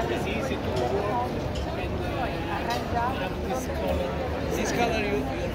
It's easy to work and uh, have this color. This color you, you